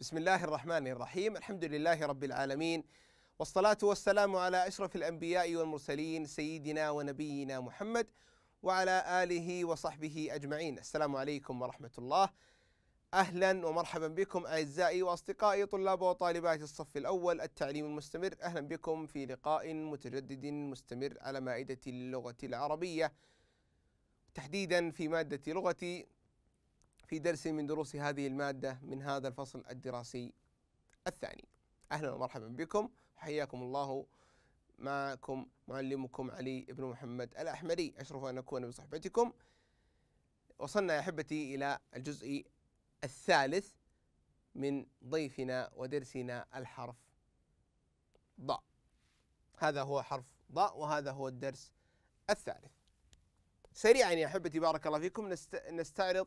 بسم الله الرحمن الرحيم الحمد لله رب العالمين والصلاة والسلام على أشرف الأنبياء والمرسلين سيدنا ونبينا محمد وعلى آله وصحبه أجمعين السلام عليكم ورحمة الله أهلا ومرحبا بكم أعزائي وأصدقائي طلاب وطالبات الصف الأول التعليم المستمر أهلا بكم في لقاء متجدد مستمر على مائدة اللغة العربية تحديدا في مادة لغتي في درس من دروس هذه المادة من هذا الفصل الدراسي الثاني. أهلا ومرحبا بكم. حياكم الله. معكم معلمكم علي بن محمد الأحمري أشرف أن أكون بصحبتكم. وصلنا يا أحبتي إلى الجزء الثالث من ضيفنا ودرسنا الحرف ضاء هذا هو حرف ضاء وهذا هو الدرس الثالث. سريعا يا أحبتي بارك الله فيكم. نستعرض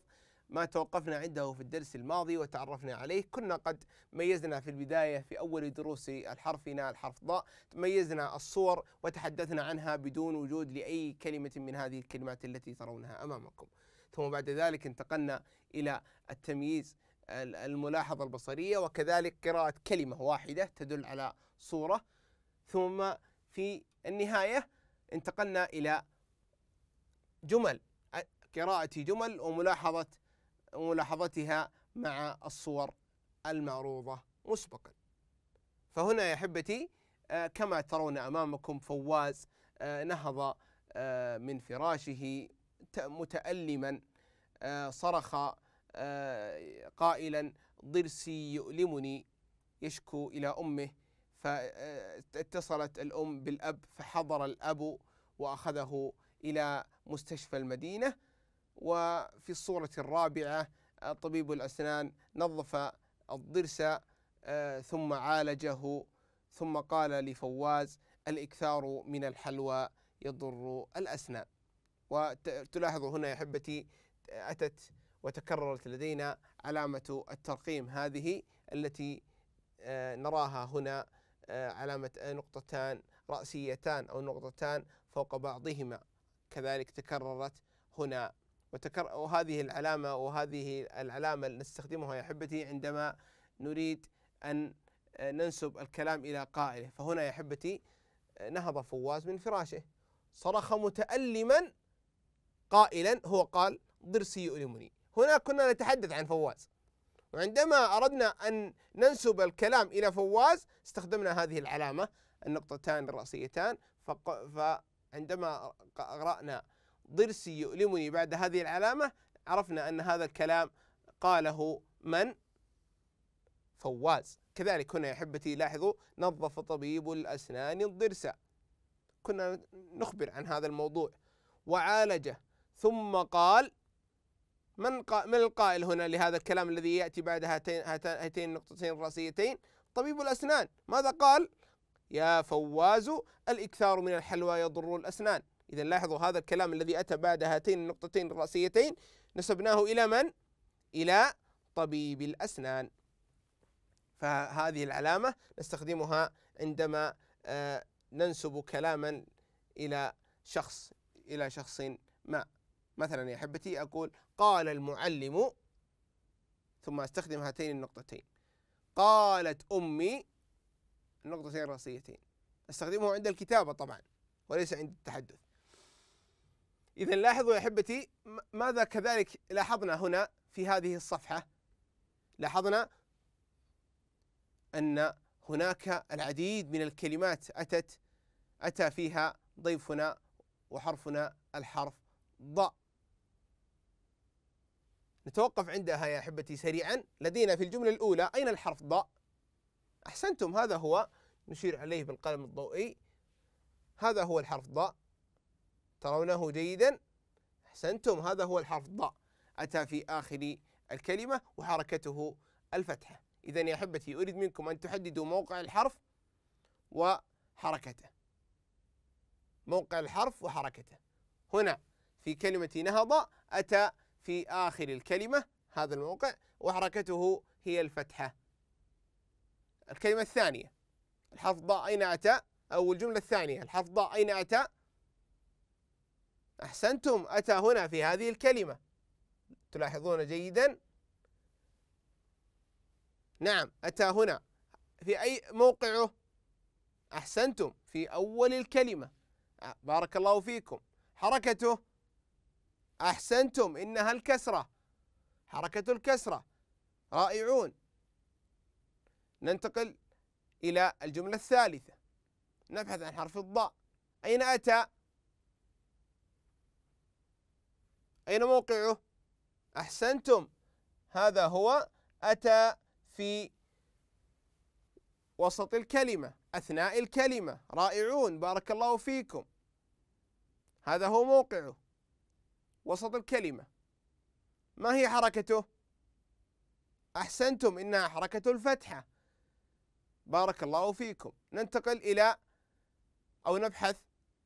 ما توقفنا عنده في الدرس الماضي وتعرفنا عليه. كنا قد ميزنا في البداية في أول دروس الحرفنا الحرف ضاء ميزنا الصور وتحدثنا عنها بدون وجود لأي كلمة من هذه الكلمات التي ترونها أمامكم. ثم بعد ذلك انتقلنا إلى التمييز الملاحظة البصرية وكذلك قراءة كلمة واحدة تدل على صورة. ثم في النهاية انتقلنا إلى جمل قراءة جمل وملاحظة وملاحظتها مع الصور المعروضة مسبقا. فهنا يا أحبتي آه، كما ترون أمامكم فواز آه، نهض آه، من فراشه متألما صرخ قائلا ضرسي يؤلمني يشكو إلى أمه فاتصلت الأم بالأب فحضر الأب وأخذه إلى مستشفى المدينة. وفي الصورة الرابعة طبيب الأسنان نظف الضرس آه، ثم عالجه ثم قال لفواز الإكثار من الحلوى يضر الأسنان. وتلاحظوا هنا يا أحبتي أتت وتكررت لدينا علامة الترقيم هذه التي آه، نراها هنا آه، علامة نقطتان رأسيتان أو نقطتان فوق بعضهما. كذلك تكررت هنا وتكر وهذه العلامة وهذه العلامة نستخدمها يا أحبتي عندما نريد أن ننسب الكلام إلى قائله فهنا يا أحبتي نهض فواز من فراشه. صرخ متألما قائلا هو قال ضرسي يؤلمني. هنا كنا نتحدث عن فواز. وعندما أردنا أن ننسب الكلام إلى فواز استخدمنا هذه العلامة النقطتان الرأسيتان. فعندما قرأنا ضرسي يؤلمني بعد هذه العلامة عرفنا أن هذا الكلام قاله من؟ فواز. كذلك هنا يا أحبتي لاحظوا نظف طبيب الأسنان الضرس. كنا نخبر عن هذا الموضوع. وعالجه. ثم قال من قا من القائل هنا لهذا الكلام الذي يأتي بعد هاتين هاتين النقطتين الرئيسيتين طبيب الأسنان. ماذا قال؟ يا فواز الإكثار من الحلوى يضر الأسنان. إذا لاحظوا هذا الكلام الذي أتى بعد هاتين النقطتين الرأسيتين نسبناه إلى من؟ إلى طبيب الأسنان. فهذه العلامة نستخدمها عندما آه، ننسب كلاما إلى شخص إلى شخص ما. مثلا يا أحبتي أقول قال المعلم ثم أستخدم هاتين النقطتين. قالت أمي النقطتين الرأسيتين. استخدمه عند الكتابة طبعا وليس عند التحدث. إذا لاحظوا يا أحبتي ماذا كذلك لاحظنا هنا في هذه الصفحة؟ لاحظنا أن هناك العديد من الكلمات أتت أتى فيها ضيفنا وحرفنا الحرف ضاء نتوقف عندها يا أحبتي سريعا. لدينا في الجملة الأولى أين الحرف ضاء أحسنتم هذا هو نشير عليه بالقلم الضوئي. هذا هو الحرف ضاء ترونه جيدا. أحسنتم هذا هو الحرف ضاء أتى في آخر الكلمة وحركته الفتحة. إذا يا أحبتي أريد منكم أن تحددوا موقع الحرف وحركته. موقع الحرف وحركته. هنا في كلمة نهض أتى في آخر الكلمة هذا الموقع وحركته هي الفتحة. الكلمة الثانية. الحرف ضاء أين أتى؟ أو الجملة الثانية. الحرف ضاء أين أتى؟ أحسنتم أتى هنا في هذه الكلمة. تلاحظون جيدا؟ نعم أتى هنا. في أي موقعه؟ أحسنتم في أول الكلمة. بارك الله فيكم. حركته؟ أحسنتم إنها الكسرة. حركة الكسرة. رائعون. ننتقل إلى الجملة الثالثة. نبحث عن حرف الضاء. أين أتى؟ أين موقعه؟ أحسنتم. هذا هو أتى في وسط الكلمة أثناء الكلمة. رائعون بارك الله فيكم. هذا هو موقعه وسط الكلمة. ما هي حركته؟ أحسنتم إنها حركة الفتحة. بارك الله فيكم. ننتقل إلى أو نبحث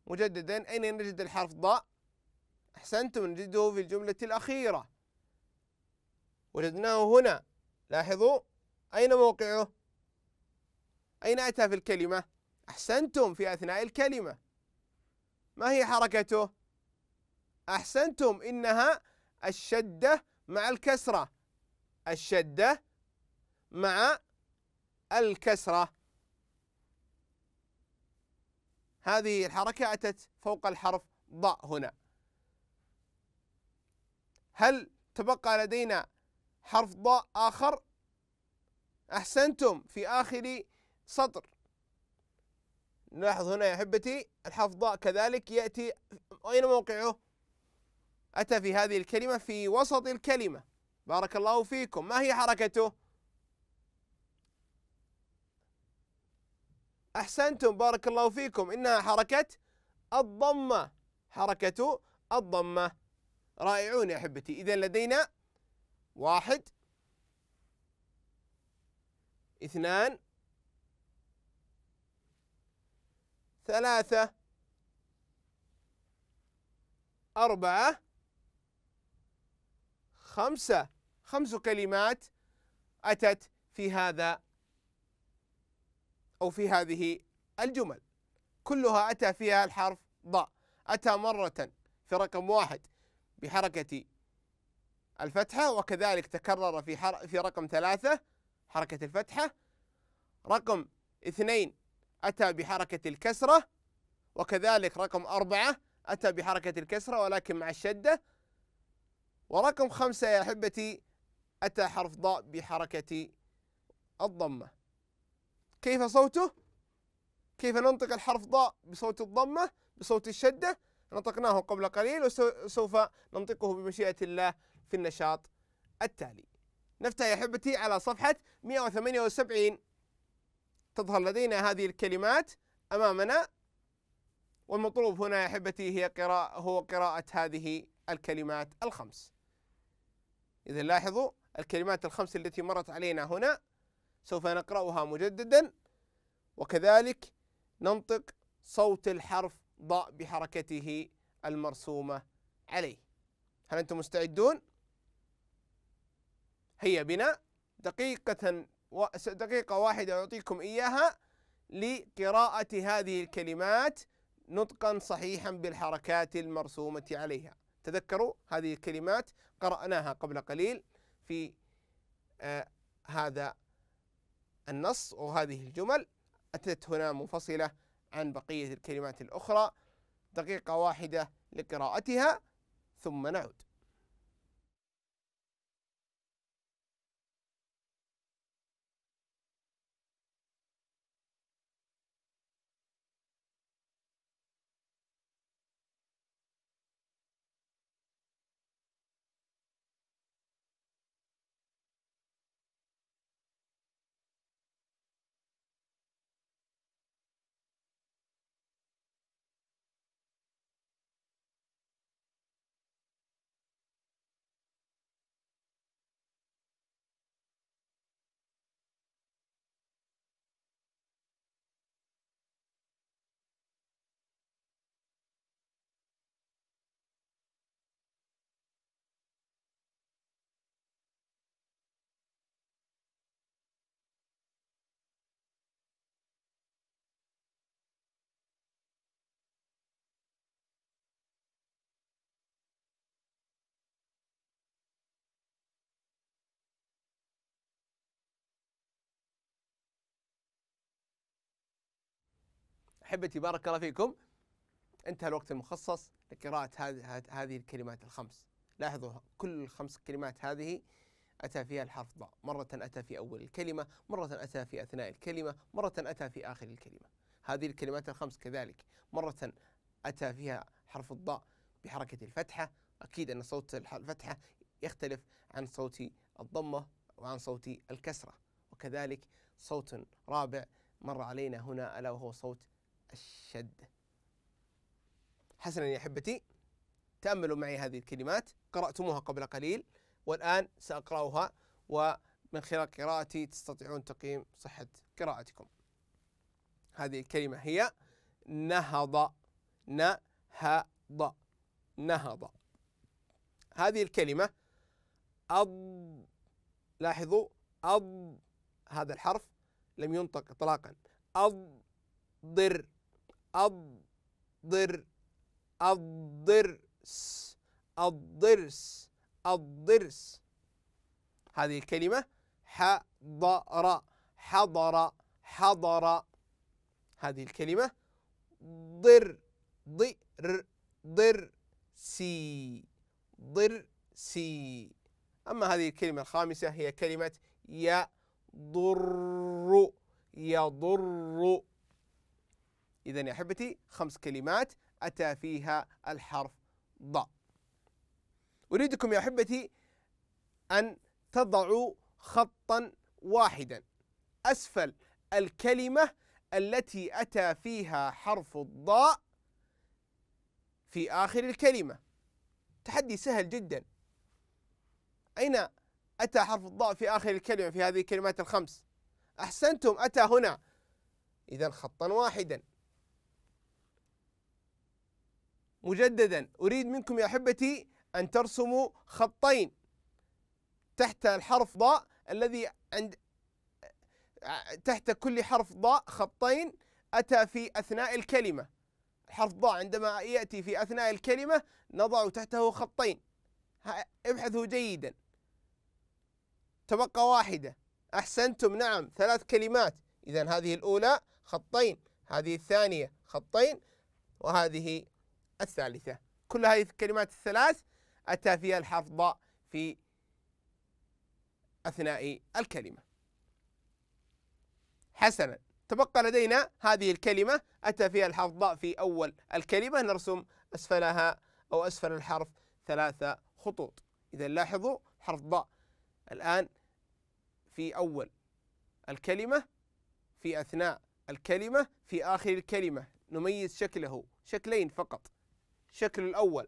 مجددا أين نجد الحرف ضاء؟ أحسنتم نجده في الجملة الأخيرة. وجدناه هنا. لاحظوا؟ أين موقعه؟ أين أتى في الكلمة؟ أحسنتم في أثناء الكلمة. ما هي حركته؟ أحسنتم إنها الشدة مع الكسرة. الشدة مع الكسرة. هذه الحركة أتت فوق الحرف ضاء هنا. هل تبقى لدينا حرف ضاء آخر؟ أحسنتم في آخر سطر. نلاحظ هنا يا أحبتي الحرف ضاء كذلك يأتي أين موقعه؟ أتى في هذه الكلمة في وسط الكلمة. بارك الله فيكم. ما هي حركته؟ أحسنتم. بارك الله فيكم. إنها حركة الضمة. حركة الضمة. رائعون يا أحبتي. إذا لدينا واحد اثنان ثلاثة أربعة خمسة. خمس كلمات أتت في هذا أو في هذه الجمل. كلها أتى فيها الحرف ضاء أتى مرة في رقم واحد. بحركة الفتحة وكذلك تكرر في في رقم ثلاثة حركة الفتحة. رقم اثنين أتى بحركة الكسرة وكذلك رقم أربعة أتى بحركة الكسرة ولكن مع الشدة. ورقم خمسة يا أحبتي أتى حرف ضاء بحركة الضمة. كيف صوته؟ كيف ننطق الحرف ضاء بصوت الضمة؟ بصوت الشدة؟ نطقناه قبل قليل وسوف ننطقه بمشيئة الله في النشاط التالي. نفتح يا أحبتي على صفحة 178 تظهر لدينا هذه الكلمات أمامنا. والمطلوب هنا يا أحبتي هي قراءة هو قراءة هذه الكلمات الخمس. إذا لاحظوا الكلمات الخمس التي مرت علينا هنا. سوف نقرأها مجددا. وكذلك ننطق صوت الحرف ضاء بحركته المرسومة عليه. هل أنتم مستعدون؟ هيا بنا. دقيقة دقيقة واحدة أعطيكم إياها لقراءة هذه الكلمات نطقا صحيحا بالحركات المرسومة عليها. تذكروا هذه الكلمات قرأناها قبل قليل في آه هذا النص وهذه الجمل. أتت هنا منفصلة عن بقية الكلمات الأخرى. دقيقة واحدة لقراءتها ثم نعود. أحبتي بارك الله فيكم. انتهى الوقت المخصص لقراءة هذه الكلمات الخمس. لاحظوا كل الخمس كلمات هذه أتى فيها الحرف ضاء مرة أتى في أول الكلمة مرة أتى في أثناء الكلمة مرة أتى في آخر الكلمة. هذه الكلمات الخمس كذلك. مرة أتى فيها حرف الضاء بحركة الفتحة. أكيد أن صوت الفتحة يختلف عن صوت الضمة وعن صوت الكسرة. وكذلك صوت رابع مر علينا هنا ألا وهو صوت الشد. حسنا يا أحبتي تأملوا معي هذه الكلمات. قرأتموها قبل قليل والآن سأقرأها ومن خلال قراءتي تستطيعون تقييم صحة قراءتكم. هذه الكلمة هي نهض نهض نهض. هذه الكلمة أض لاحظوا أض هذا الحرف لم ينطق إطلاقا. أضر أضر الضرس الضرس الضرس. هذه الكلمة حضر حضر حضر. هذه الكلمة ضر ضر ضر سي ضر سي أما هذه الكلمة الخامسة هي كلمة يضر يضر. إذا يا أحبتي خمس كلمات أتى فيها الحرف ضاء أريدكم يا أحبتي أن تضعوا خطا واحدا. أسفل الكلمة التي أتى فيها حرف الضاء في آخر الكلمة. تحدي سهل جدا. أين أتى حرف الضاء في آخر الكلمة في هذه الكلمات الخمس؟ أحسنتم أتى هنا. إذا خطا واحدا. مجددا. أريد منكم يا أحبتي أن ترسموا خطين تحت الحرف ضاء الذي عند تحت كل حرف ضاء خطين أتى في أثناء الكلمة. الحرف ضاء عندما يأتي في أثناء الكلمة نضع تحته خطين. ابحثوا جيدا. تبقى واحدة. أحسنتم نعم ثلاث كلمات. إذا هذه الأولى خطين هذه الثانية خطين وهذه الثالثة. كل هذه الكلمات الثلاث أتى فيها الحرف ضاء في أثناء الكلمة. حسنا تبقى لدينا هذه الكلمة أتى فيها الحرف ضاء في أول الكلمة نرسم أسفلها أو أسفل الحرف ثلاثة خطوط. إذا لاحظوا حرف ضاء الآن في أول الكلمة في أثناء الكلمة في آخر الكلمة. نميز شكله شكلين فقط. الشكل الأول.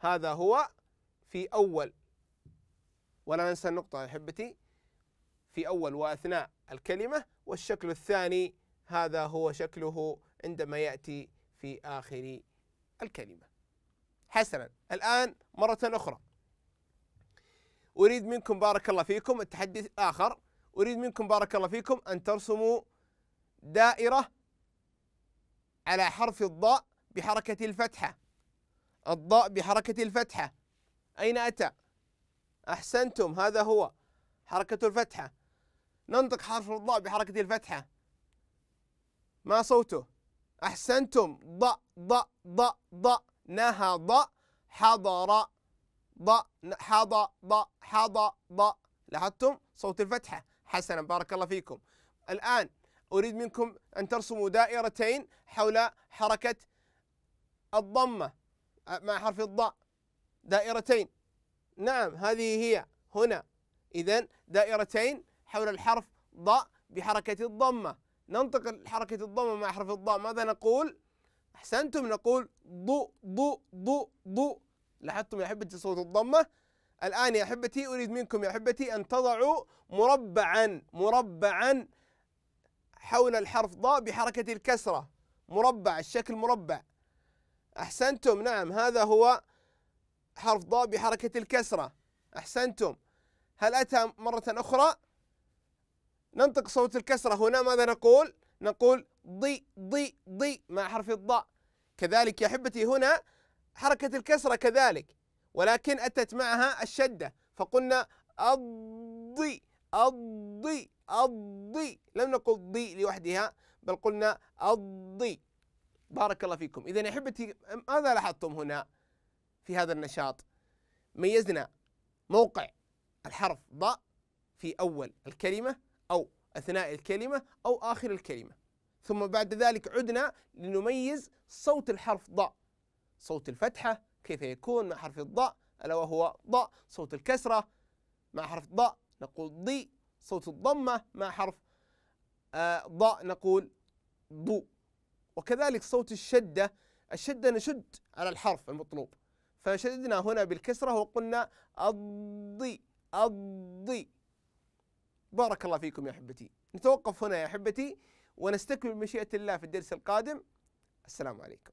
هذا هو في أول. ولا ننسى النقطة أحبتي في أول وأثناء الكلمة والشكل الثاني هذا هو شكله عندما يأتي في آخر الكلمة. حسنا الآن مرة أخرى. أريد منكم بارك الله فيكم. التحدي الآخر أريد منكم بارك الله فيكم أن ترسموا دائرة على حرف الضاء بحركة الفتحة. الضاء بحركة الفتحة. أين أتى؟ أحسنتم هذا هو حركة الفتحة. ننطق حرف الضاء بحركة الفتحة. ما صوته؟ أحسنتم ض ض ض ض نهض حضر ض حض ض حض ض. لاحظتم؟ صوت الفتحة. حسنا بارك الله فيكم. الآن أريد منكم أن ترسموا دائرتين حول حركة الضمة. مع حرف الضاء. دائرتين. نعم هذه هي. هنا. إذا دائرتين حول الحرف ضاء بحركة الضمة. ننطق حركة الضمة مع حرف الضاء. ماذا نقول؟ أحسنتم نقول ضو ضو ضو ضو. لاحظتم يا أحبتي صوت الضمة؟ الآن يا أحبتي أريد منكم يا أحبتي أن تضعوا مربعا مربعا حول الحرف ضاء بحركة الكسرة. مربع الشكل مربع. أحسنتم نعم هذا هو حرف ضاء بحركة الكسرة. أحسنتم. هل أتى مرة أخرى؟ ننطق صوت الكسرة هنا ماذا نقول؟ نقول ضي ضي ضي مع حرف الضاء. كذلك يا أحبتي هنا حركة الكسرة كذلك ولكن أتت معها الشدة فقلنا الضي الضي الضي. لم نقل ضي لوحدها بل قلنا الضي. بارك الله فيكم. إذا يا أحبتي ماذا لاحظتم هنا في هذا النشاط؟ ميزنا موقع الحرف ضاء في أول الكلمة أو أثناء الكلمة أو آخر الكلمة. ثم بعد ذلك عدنا لنميز صوت الحرف ضاء صوت الفتحة كيف يكون؟ مع حرف الضاء ألا وهو ضاء صوت الكسرة مع حرف ضاء نقول ضي صوت الضمة مع حرف آه، ضاء نقول ضو وكذلك صوت الشدة الشدة نشد على الحرف المطلوب. فشددنا هنا بالكسرة وقلنا الضي الضي بارك الله فيكم يا أحبتي. نتوقف هنا يا أحبتي ونستكمل مشيئة الله في الدرس القادم. السلام عليكم.